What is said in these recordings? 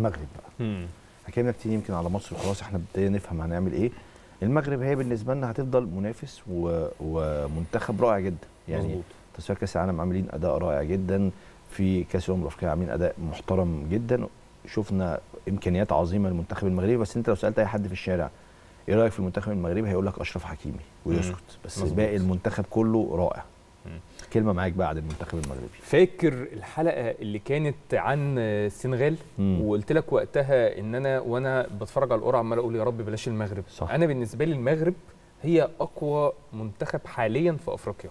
المغرب بقى. حكينا كتير يمكن على مصر خلاص إحنا ابتدينا نفهم هنعمل إيه. المغرب هي بالنسبة لنا هتفضل منافس و... ومنتخب رائع جدا. يعني تصفيات كأس العالم عاملين أداء رائع جدا. في كأس الأمم الأفريقية عاملين أداء محترم جدا. شفنا إمكانيات عظيمة للمنتخب المغربي. بس أنت لو سألت أي حد في الشارع إيه رأيك في المنتخب المغربي؟ هيقول لك أشرف حكيمي ويسكت. بس مظبوط. باقي المنتخب كله رائع. كلمة معاك بقى عن المنتخب المغربي فاكر الحلقة اللي كانت عن السنغال. وقلت لك وقتها إن أنا وأنا بتفرج على القرعة عمال أقول يا رب بلاش المغرب صح. أنا بالنسبة لي المغرب هي أقوى منتخب حاليا في أفريقيا.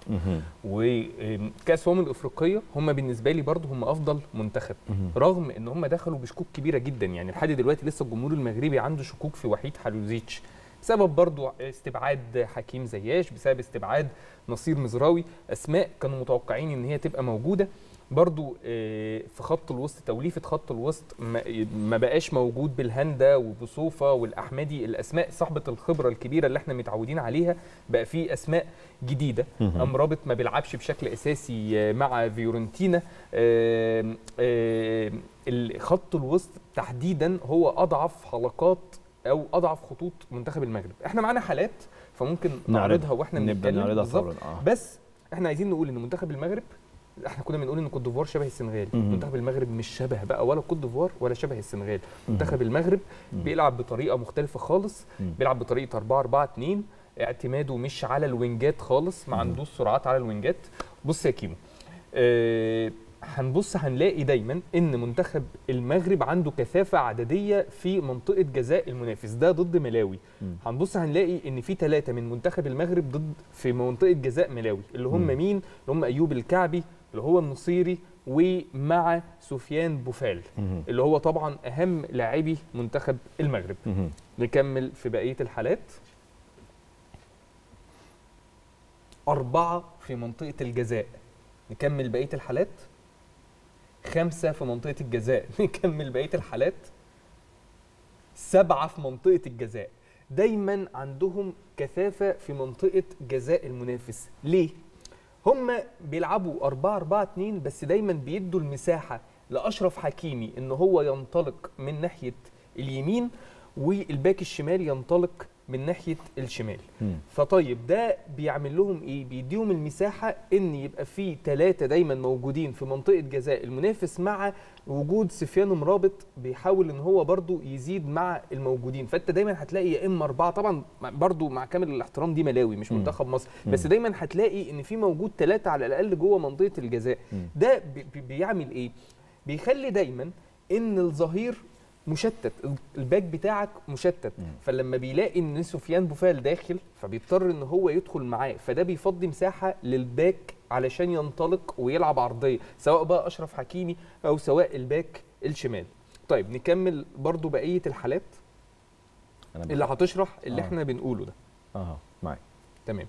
وكأس الأمم الأفريقية هم بالنسبة لي برضو هم أفضل منتخب. رغم إن هم دخلوا بشكوك كبيرة جدا يعني لحد دلوقتي لسه الجمهور المغربي عنده شكوك في وحيد حلوزيتش بسبب برضو استبعاد حكيم زياش بسبب استبعاد نصير مزراوي. أسماء كانوا متوقعين إن هي تبقى موجودة. برضو آه، في خط الوسط توليفة خط الوسط ما- بقاش موجود بالهندا وبصوفة والأحمدي. الأسماء صاحبة الخبرة الكبيرة اللي إحنا متعودين عليها. بقى في أسماء جديدة. امرابط ما بيلعبش بشكل أساسي آه، مع فيورنتينا. خط الوسط تحديدا هو أضعف حلقات أو أضعف خطوط منتخب المغرب إحنا معانا حالات فممكن نعرضها وإحنا بنتكلم نعرضها بالظبط. آه بس إحنا عايزين نقول إن منتخب المغرب إحنا كنا بنقول إن كوت ديفوار شبه السنغال. منتخب المغرب مش شبه بقى ولا كوت ديفوار ولا شبه السنغال. منتخب المغرب مم. بيلعب بطريقة مختلفة خالص مم. بيلعب بطريقة 4 4 2 اعتماده مش على الوينجات خالص ما. عندوش سرعات على الوينجات بص يا كيمو آه، هنبص هنلاقي دايما إن منتخب المغرب عنده كثافة عددية في منطقة جزاء المنافس ده ضد ملاوي مم. هنبص هنلاقي إن في ثلاثة من منتخب المغرب ضد في منطقة جزاء ملاوي اللي هم مم. مين اللي هم أيوب الكعبي اللي هو النصيري ومع سفيان بوفال. اللي هو طبعا أهم لاعبي منتخب المغرب. نكمل في بقية الحالات أربعة في منطقة الجزاء نكمل بقية الحالات خمسة في منطقة الجزاء. نكمل بقية الحالات. سبعة في منطقة الجزاء. دايما عندهم كثافة في منطقة جزاء المنافس. ليه؟ هم بيلعبوا 4 4 2 بس دايما بيدوا المساحة لأشرف حكيمي إن هو ينطلق من ناحية اليمين والباك الشمال ينطلق من ناحية الشمال مم. فطيب ده بيعمل لهم إيه بيديهم المساحة إن يبقى في ثلاثة دايما موجودين في منطقة جزاء المنافس مع وجود سفيان امرابط بيحاول إن هو برضو يزيد مع الموجودين فأنت دايما هتلاقي يا إما أربعة طبعا برضو مع كامل الاحترام دي ملاوي مش. منتخب مصر. بس دايما هتلاقي إن في موجود ثلاثة على الأقل جوه منطقة الجزاء مم. ده بي- بي- بيعمل إيه بيخلي دايما إن الظهير مشتت. الباك بتاعك مشتت. مم. فلما بيلاقي إن سفيان بوفال داخل فبيضطر إن هو يدخل معاه. فده بيفضي مساحة للباك علشان ينطلق ويلعب عرضية سواء بقى أشرف حكيمي أو سواء الباك الشمال. طيب نكمل برضو بقية الحالات أنا اللي هتشرح اللي آه. إحنا بنقوله ده. آه معاك. تمام.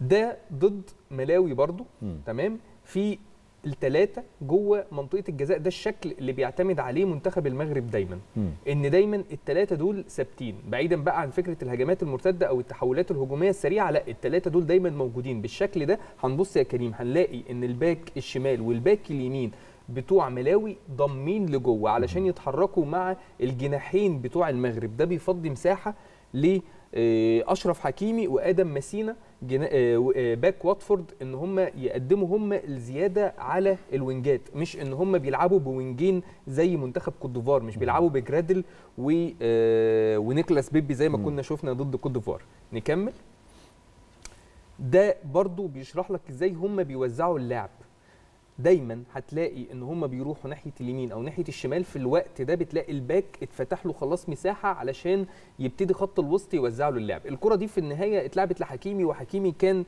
ده ضد ملاوي برضو. مم. تمام. في الثلاثه جوه منطقة الجزاء. ده الشكل اللي بيعتمد عليه منتخب المغرب دايما. مم. إن دايما الثلاثه دول ثابتين. بعيدا بقى عن فكرة الهجمات المرتدة أو التحولات الهجومية السريعة لا الثلاثه دول دايما موجودين. بالشكل ده هنبص يا كريم هنلاقي إن الباك الشمال والباك اليمين بتوع ملاوي ضامين لجوه. علشان يتحركوا مع الجناحين بتوع المغرب ده بيفضي مساحة ل آه، أشرف حكيمي وآدم مسينا جنا... آه، آه، باك واتفورد إن هم يقدموا هم الزيادة على الوينجات مش إن هم بيلعبوا بوينجين زي منتخب كوت ديفوار مش بيلعبوا بجراديل و... آه، ونيكلاس بيبي زي ما. كنا شفنا ضد كوت ديفوار. نكمل؟ ده برضو بيشرح لك إزاي هم بيوزعوا اللعب. دايما هتلاقي إن هم بيروحوا ناحية اليمين أو ناحية الشمال في الوقت ده بتلاقي الباك اتفتح له خلاص مساحة علشان يبتدي خط الوسط يوزع له اللعب. الكرة دي في النهاية اتلعبت لحكيمي وحكيمي كان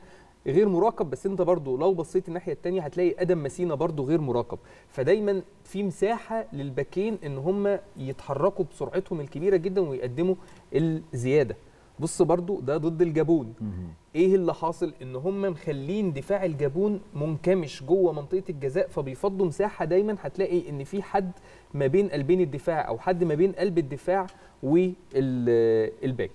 غير مراقب بس أنت برضو لو بصيت الناحية الثانية هتلاقي أدم مسينا برضو غير مراقب. فدايما في مساحة للباكين إن هم يتحركوا بسرعتهم الكبيرة جدا ويقدموا الزيادة. بص برضو ده ضد الجابون. إيه اللي حاصل؟ إن هم مخلين دفاع الجابون منكمش جوه منطقة الجزاء فبيفضوا مساحة دايما. هتلاقي إن في حد ما بين قلبين الدفاع أو حد ما بين قلب الدفاع والباك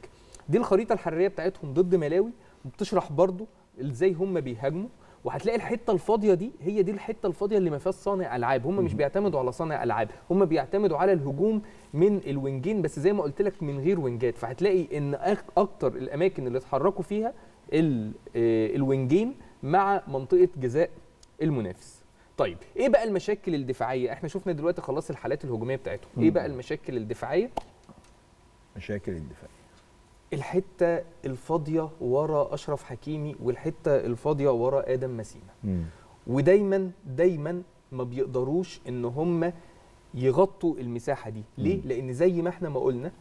دي الخريطة الحرارية بتاعتهم ضد ملاوي. بتشرح برضو إزاي هم بيهاجموا. وهتلاقي الحتة الفاضية دي هي دي الحتة الفاضية اللي ما فيهاش صانع ألعاب. هم مش بيعتمدوا على صانع ألعاب. هم بيعتمدوا على الهجوم من الوينجين بس زي ما قلت لك من غير وينجات. فهتلاقي إن أكتر الأماكن اللي اتحركوا فيها الوينجين مع منطقة جزاء المنافس. طيب إيه بقى المشاكل الدفاعية؟ إحنا شفنا دلوقتي خلاص الحالات الهجومية بتاعتهم. إيه. بقى المشاكل الدفاعية؟ مشاكل الدفاع الحتة الفاضية ورا أشرف حكيمي والحتة الفاضية ورا آدم مسينا ودايما دايما ما بيقدروش إن هم يغطوا المساحة دي. ليه؟ مم. لأن زي ما إحنا ما قلنا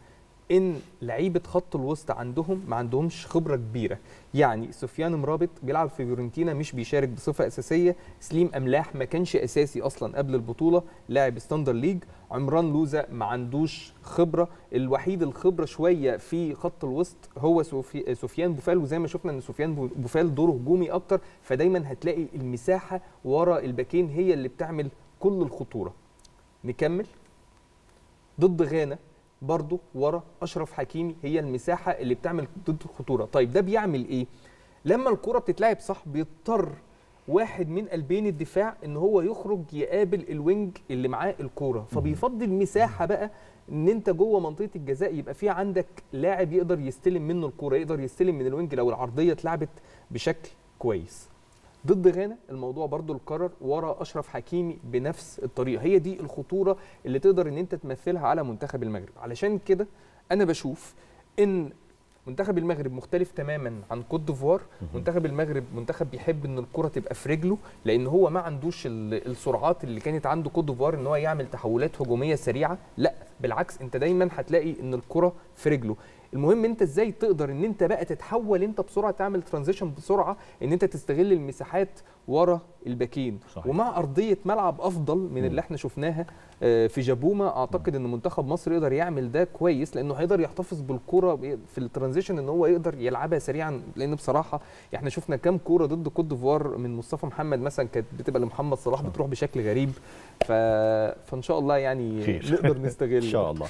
إن لعيبة خط الوسط عندهم ما عندهمش خبرة كبيرة. يعني سفيان امرابط بيلعب في فيورنتينا مش بيشارك بصفة أساسية. سليم أملاح ما كانش أساسي أصلا قبل البطولة لاعب ستاندر لييج. عمران لوزة ما عندوش خبرة. الوحيد الخبرة شوية في خط الوسط هو سفيان بوفال. وزي ما شفنا إن سفيان بو- بوفال دوره هجومي أكتر. فدايما هتلاقي المساحة ورا الباكين هي اللي بتعمل كل الخطورة. نكمل. ضد غانا. برضو ورا أشرف حكيمي هي المساحة اللي بتعمل ضد الخطورة. طيب ده بيعمل إيه؟ لما الكرة بتتلعب صح بيضطر واحد من قلبين الدفاع إن هو يخرج يقابل ال wing اللي معاه الكورة. فبيفضي مساحة بقى إن أنت جوه منطقة الجزاء يبقى في عندك لاعب يقدر يستلم منه الكورة يقدر يستلم من ال wing لو العرضية اتلعبت بشكل كويس. ضد غانا الموضوع برضو اتكرر ورا أشرف حكيمي بنفس الطريقة. هي دي الخطورة اللي تقدر إن أنت تمثلها على منتخب المغرب. علشان كده أنا بشوف إن منتخب المغرب مختلف تماما عن كوت ديفوار. منتخب المغرب منتخب بيحب إن الكرة تبقى في رجله لأن هو ما عندوش ال- السرعات اللي كانت عنده كوت ديفوار إن هو يعمل تحولات هجومية سريعة. لا بالعكس أنت دايما هتلاقي إن الكرة في رجله. المهم انت إزاي تقدر ان انت بقى تتحول انت بسرعة تعمل transition بسرعة ان انت تستغل المساحات ورا الباكين. صحيح. ومع أرضية ملعب أفضل من اللي إحنا شفناها آه، في جابوما أعتقد إن منتخب مصر يقدر يعمل ده كويس لأنه هيقدر يحتفظ بالكرة في ال transition إن هو يقدر يلعبها سريعا لأن بصراحة إحنا شفنا كام كورة ضد كوت ديفوار من مصطفى محمد مثلا كانت بتبقى لمحمد صلاح بتروح بشكل غريب. ف... فإن شاء الله يعني خير. نقدر نستغل إن شاء الله.